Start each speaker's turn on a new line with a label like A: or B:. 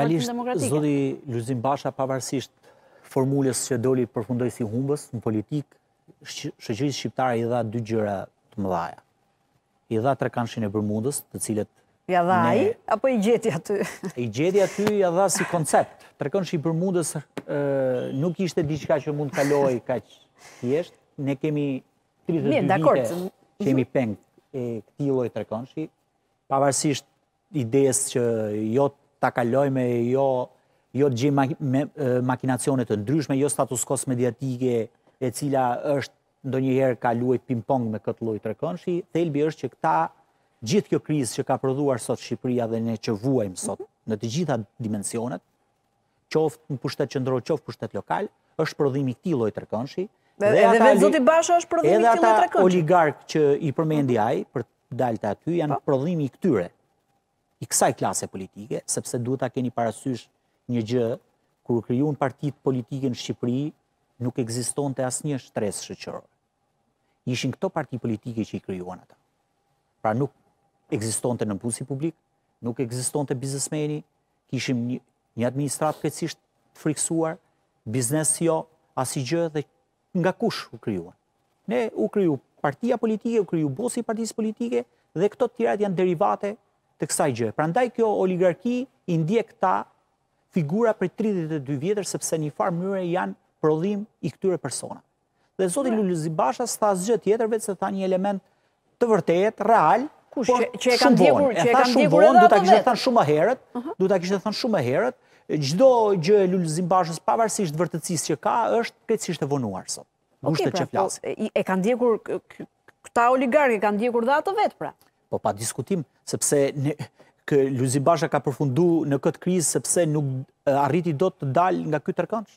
A: Realisht, zoti Lulzim Basha, pavarësisht formulës që doli përfundoi si humbës në politikë, shoqërisë shqiptare i dha dy gjëra të mëdhaja. I dha trekëndëshin e Bermudës, të cilët...
B: Ia dha ai, apo i gjeti aty?
A: I gjeti aty, ia dha si koncept. Trekëndëshi i Bermudës nuk ishte diçka që mund të kalojë kaq thjesht. Ne kemi 32 vite që jemi peng i këtij lloj trekëndëshi. Pavarësisht idesë që jo ta kalojmë e jo jo të gjejmë makinacione të ndryshme, jo status quo mediatike e cila është ndonjëherë ka luajt ping-pong me këtë lloj trekëndëshi, thelbi është që këta gjithë kjo krizë që ka prodhuar sot Shqipëria dhe ne që vuajmë sot në të gjitha dimensionet, qoftë në pushtet qendror, qoftë pushtet lokal, është prodhimi i këtij lloj trekëndëshi.
B: Dhe, dhe,
A: dhe
B: vetë zoti Basha është prodhimi i këtij lloj
A: trekëndëshi.
B: Edhe
A: ata oligarkë që i përmendi ai për Dalë te aty janë po prodhimi i këtyre, i kësaj klase politike, sepse duhet ta keni parasysh një gjë, kur u krijuan partitë politike në Shqipëri, nuk ekzistonte asnjë shtresë shoqërore. Ishin këto parti politike që i krijuan ata. Pra nuk ekzistonte nëpunësi publik, nuk ekzistonte biznesmeni, kishim një, një administratë krejtësisht të frikësuar, biznesi jo, asnjë gjë dhe nga kush u krijuan. Në u kriju partia politike, u kriju bosi i partisë politike dhe këto të tjerat janë derivate të kësaj gjëje. Prandaj kjo oligarki i ndjek këto figura prej 32 vjetësh sepse në një farë mënyre janë prodhim i këtyre personave. Dhe zoti Lulzim Basha s'tha asgjë tjetër veçse tha një element të vërtetë, real, por shumë vonë. E tha shumë vonë, duhet ta kishte thënë shumë herët, duhet ta kishte thënë shumë herët, çdo gjë e Lulzim Bashës, pavarësisht vërtetësisë që ka, është krejtësisht e vonuar sot. Gushtë
B: pra,
A: që
B: po,
A: flasë.
B: E kanë ndjekur, këta oligarkë e kanë ndjekur dhe atë vetë, pra.
A: Po pa diskutim, sepse Lulzim Basha ka përfundu në këtë krizë, sepse nuk arriti dot të dalë nga ky trekëndësh.